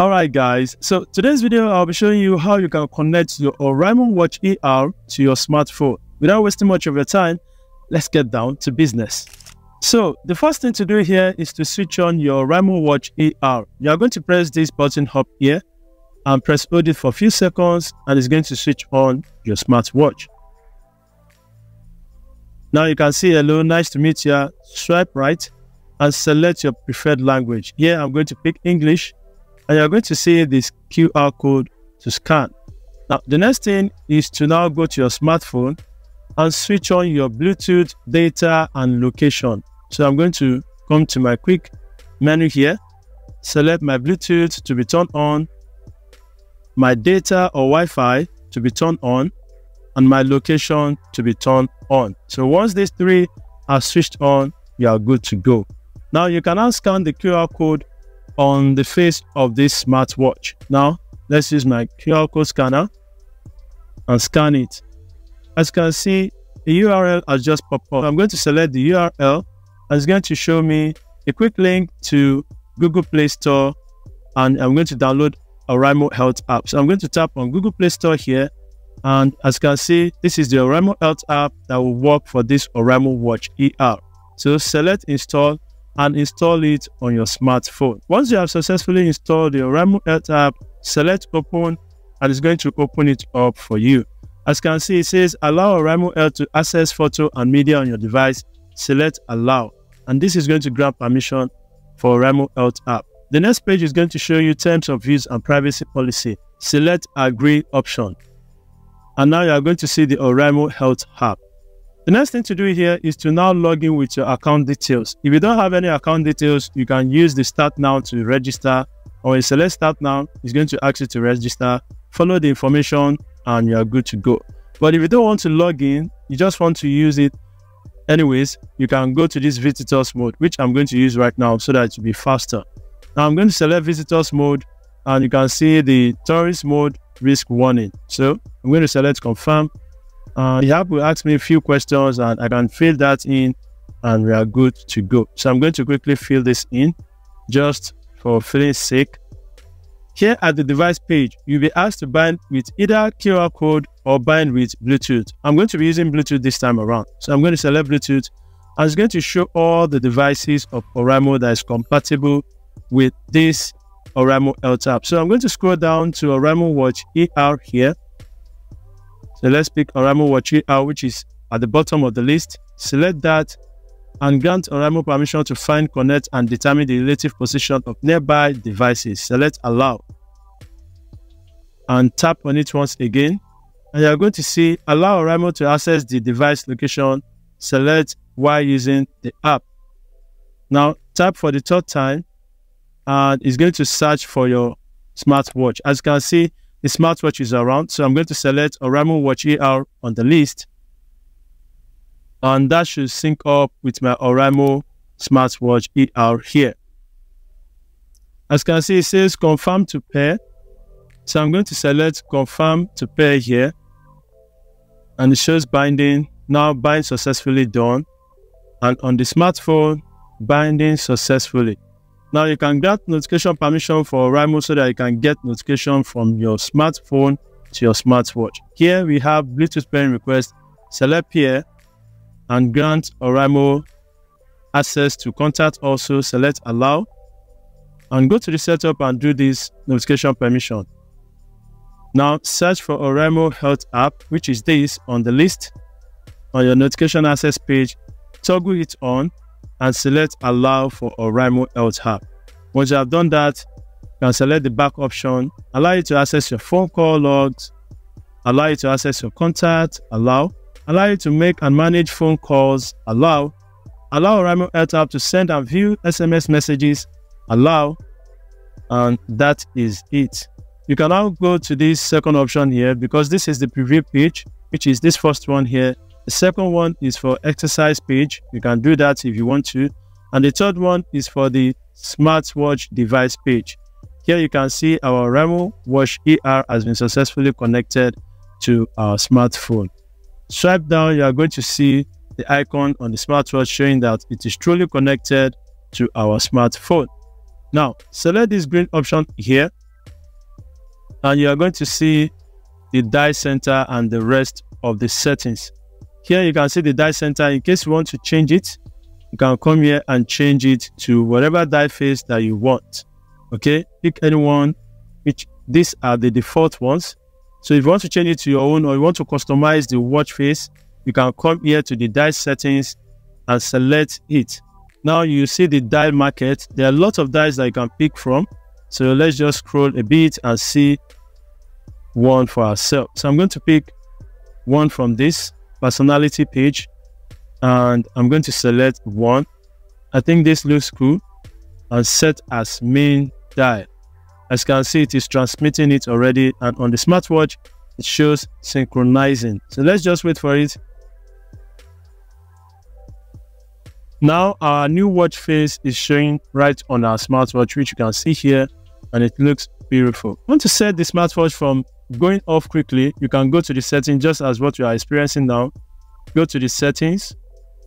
Alright guys, so today's video I'll be showing you how you can connect your Oraimo Watch ER to your smartphone. Without wasting much of your time, let's get down to business. So the first thing to do here is to switch on your Oraimo Watch ER. You are going to press this button up here and press hold it for a few seconds and it's going to switch on your smartwatch. Now you can see hello, nice to meet you. Swipe right and select your preferred language. Here I'm going to pick English and you're going to see this QR code to scan. Now, the next thing is to now go to your smartphone and switch on your Bluetooth data and location. So I'm going to come to my quick menu here, select my Bluetooth to be turned on, my data or Wi-Fi to be turned on, and my location to be turned on. So once these three are switched on, you are good to go. Now you can now scan the QR code on the face of this smartwatch. Now, let's use my QR code scanner and scan it. As you can see, a URL has just popped up. I'm going to select the URL and it's going to show me a quick link to Google Play Store and I'm going to download Oraimo Health app. So I'm going to tap on Google Play Store here and as you can see, this is the Oraimo Health app that will work for this Oraimo Watch ER. So select install and install it on your smartphone. Once you have successfully installed the Oraimo Health app, select open and it's going to open it up for you. As you can see, it says allow Oraimo Health to access photo and media on your device. Select allow and this is going to grant permission for Oraimo Health app. The next page is going to show you terms of use and privacy policy. Select agree option. And now you are going to see the Oraimo Health app. The next thing to do here is to now log in with your account details. If you don't have any account details, you can use the start now to register or in select start now, it's going to ask you to register, follow the information and you're good to go. But if you don't want to log in, you just want to use it anyways, you can go to this visitors mode, which I'm going to use right now so that it will be faster. Now I'm going to select visitors mode and you can see the tourist mode risk warning. So I'm going to select confirm uh, app will ask me a few questions and I can fill that in and we are good to go. So I'm going to quickly fill this in just for filling sake. Here at the device page, you'll be asked to bind with either QR code or bind with Bluetooth. I'm going to be using Bluetooth this time around. So I'm going to select Bluetooth and it's going to show all the devices of Oraimo that is compatible with this Oraimo app. So I'm going to scroll down to Oraimo Watch ER here so let's pick Oraimo Watch ER, which is at the bottom of the list. Select that and grant Oraimo permission to find, connect, and determine the relative position of nearby devices. Select Allow and tap on it once again. And you're going to see Allow Oraimo to access the device location. Select while using the app. Now tap for the third time and it's going to search for your smartwatch. As you can see, the smartwatch is around. So I'm going to select Oraimo Watch ER on the list. And that should sync up with my Oraimo smartwatch ER here. As you can see, it says confirm to pair. So I'm going to select confirm to pair here. And it shows binding. Now bind successfully done. And on the smartphone, binding successfully. Now you can get notification permission for Oraimo so that you can get notification from your smartphone to your smartwatch. Here we have Bluetooth pairing request. Select here and grant Oraimo access to contact also. Select allow and go to the setup and do this notification permission. Now search for Oraimo Health app, which is this on the list on your notification access page. Toggle it on and select allow for Oraimo Health app. Once you have done that, you can select the back option, allow you to access your phone call logs, allow you to access your contact, allow, allow you to make and manage phone calls, allow, allow Oraimo Health app to send and view SMS messages, allow, and that is it. You can now go to this second option here because this is the preview page, which is this first one here the second one is for exercise page. You can do that if you want to. And the third one is for the smartwatch device page. Here you can see Oraimo Watch ER has been successfully connected to our smartphone. Swipe down, you are going to see the icon on the smartwatch showing that it is truly connected to our smartphone. Now, select this green option here and you are going to see the die center and the rest of the settings. Here you can see the die center. In case you want to change it, you can come here and change it to whatever die face that you want. Okay, pick anyone, which these are the default ones. So if you want to change it to your own or you want to customize the watch face, you can come here to the die settings and select it. Now you see the die market. There are lots of dies that you can pick from. So let's just scroll a bit and see one for ourselves. So I'm going to pick one from this personality page and I'm going to select one. I think this looks cool and set as main dial. As you can see, it is transmitting it already and on the smartwatch, it shows synchronizing. So let's just wait for it. Now our new watch face is showing right on our smartwatch, which you can see here, and it looks beautiful. I Want to set the smartwatch from going off quickly, you can go to the settings just as what you are experiencing now. Go to the settings,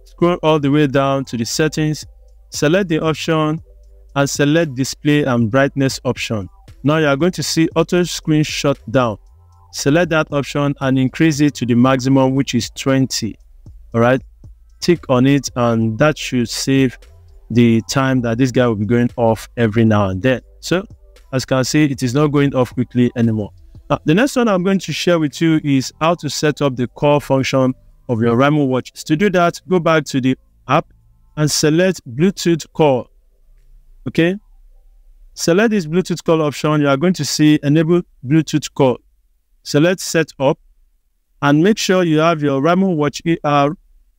scroll all the way down to the settings, select the option and select display and brightness option. Now you are going to see auto screen shut down. Select that option and increase it to the maximum which is 20. Alright, tick on it and that should save the time that this guy will be going off every now and then. So as you can see, it is not going off quickly anymore. Now, the next one I'm going to share with you is how to set up the call function of your Oraimo watch. To do that, go back to the app and select Bluetooth call. Okay. Select this Bluetooth call option. You are going to see enable Bluetooth call. Select set up and make sure you have your Oraimo Watch ER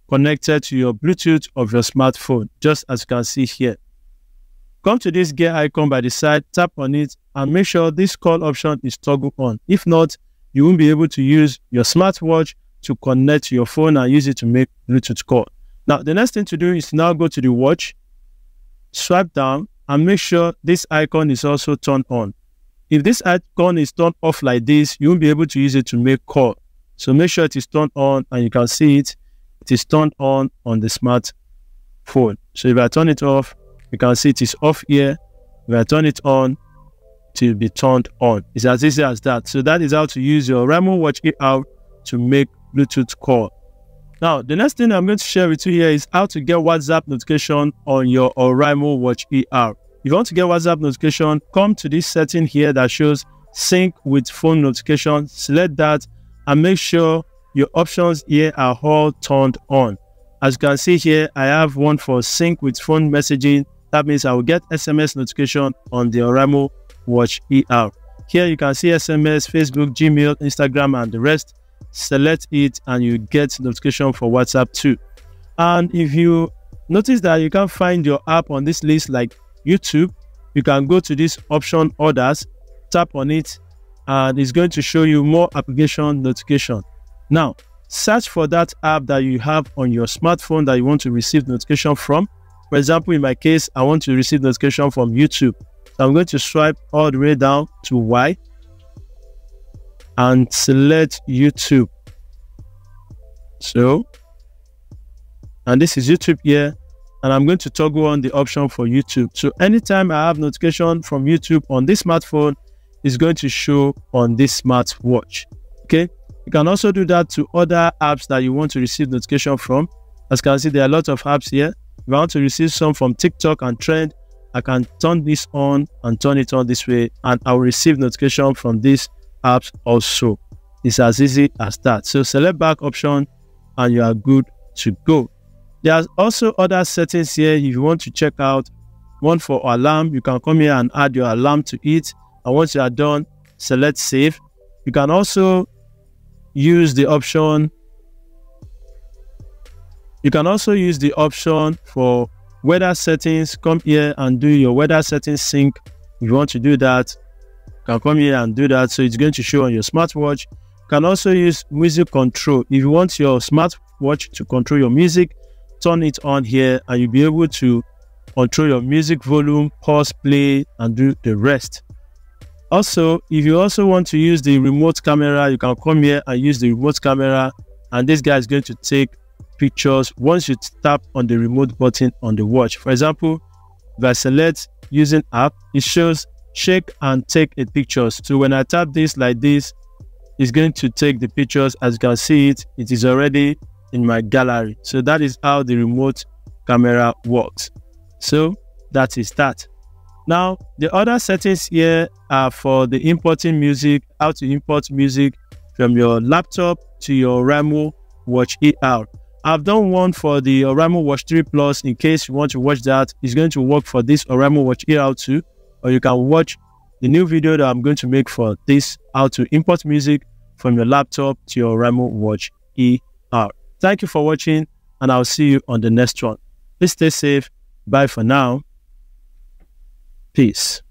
connected to your Bluetooth of your smartphone, just as you can see here. Come to this gear icon by the side, tap on it, and make sure this call option is toggled on. If not, you won't be able to use your smartwatch to connect to your phone and use it to make Bluetooth call. Now, the next thing to do is now go to the watch, swipe down, and make sure this icon is also turned on. If this icon is turned off like this, you won't be able to use it to make call. So make sure it is turned on and you can see it. It is turned on on the smartphone. So if I turn it off, you can see it is off here. If I turn it on, will be turned on. It's as easy as that. So that is how to use your Oraimo Watch ER to make Bluetooth call. Now, the next thing I'm going to share with you here is how to get WhatsApp notification on your Oraimo Watch ER. If you want to get WhatsApp notification, come to this setting here that shows sync with phone notification. Select that and make sure your options here are all turned on. As you can see here, I have one for sync with phone messaging. That means I will get SMS notification on the Oraimo Watch ER. Here you can see SMS, Facebook, Gmail, Instagram, and the rest select it and you get notification for WhatsApp too. And if you notice that you can't find your app on this list like YouTube, you can go to this option others, tap on it, and it's going to show you more application notification. Now, search for that app that you have on your smartphone that you want to receive notification from. For example, in my case, I want to receive notification from YouTube. So I'm going to swipe all the way down to Y and select YouTube. So, and this is YouTube here, and I'm going to toggle on the option for YouTube. So anytime I have notification from YouTube on this smartphone, it's going to show on this smartwatch. Okay. You can also do that to other apps that you want to receive notification from. As you can see, there are a lot of apps here. If I want to receive some from TikTok and Trend, I can turn this on and turn it on this way, and I will receive notification from this apps also. It's as easy as that. So select back option and you are good to go. There's also other settings here if you want to check out. One for alarm, you can come here and add your alarm to it. And once you are done, select save. You can also use the option you can also use the option for weather settings. Come here and do your weather settings sync. If you want to do that, can come here and do that. So it's going to show on your smartwatch. You Can also use music control. If you want your smartwatch to control your music, turn it on here and you'll be able to control your music volume, pause, play, and do the rest. Also, if you also want to use the remote camera, you can come here and use the remote camera and this guy is going to take pictures once you tap on the remote button on the watch. For example, if I select using app, it shows shake and take a picture. So when I tap this like this, it's going to take the pictures. As you can see it, it is already in my gallery. So that is how the remote camera works. So that is that. Now, the other settings here are for the importing music, how to import music from your laptop to your Oraimo Watch ER. I've done one for the Oraimo Watch 3 Plus in case you want to watch that. It's going to work for this Oraimo Watch ER too, or you can watch the new video that I'm going to make for this, how to import music from your laptop to your Oraimo Watch ER. Thank you for watching, and I'll see you on the next one. Please stay safe. Bye for now. Peace.